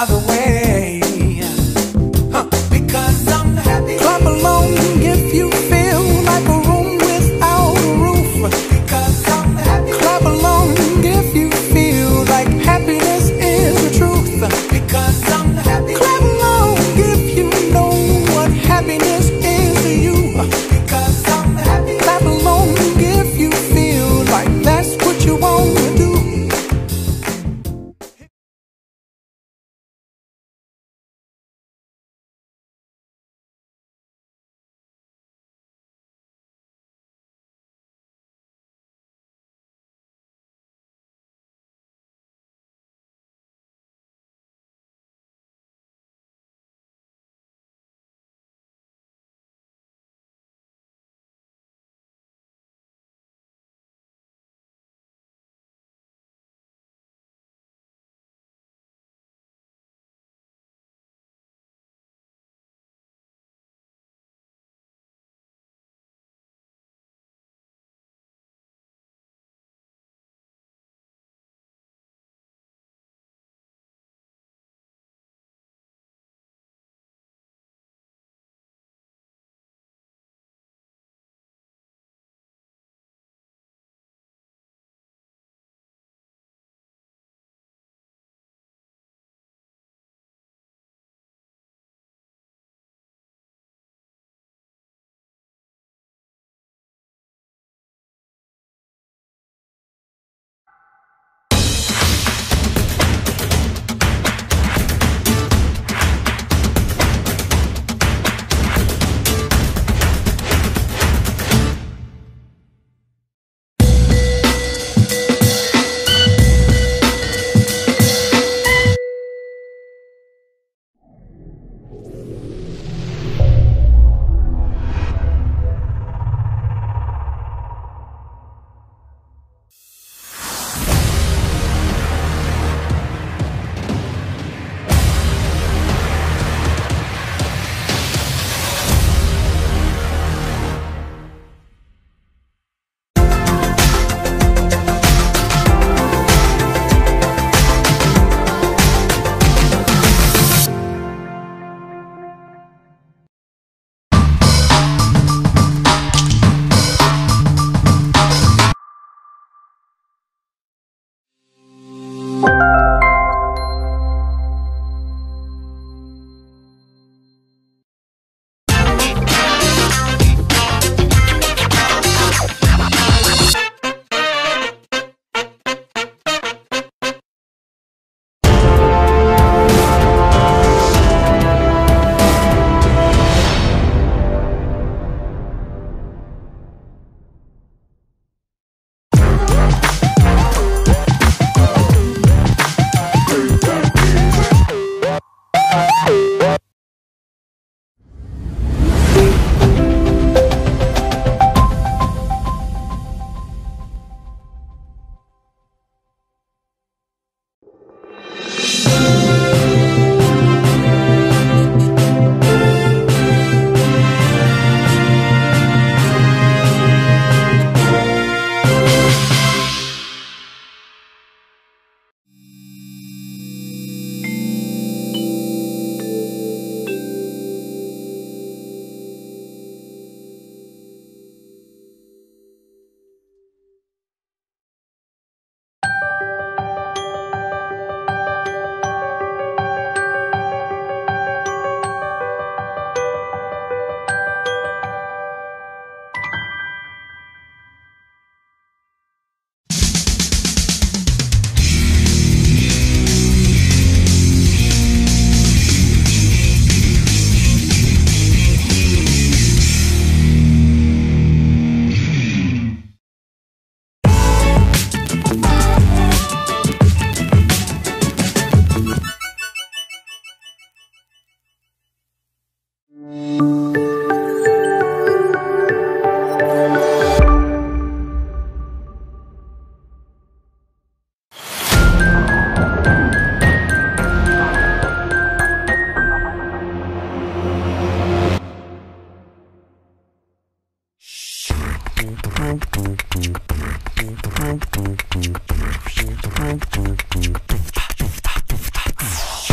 by the way. トランクルーティーってなって、トランクルーティーってなって、トランクルーティーって、タピンタピンタピンタピン。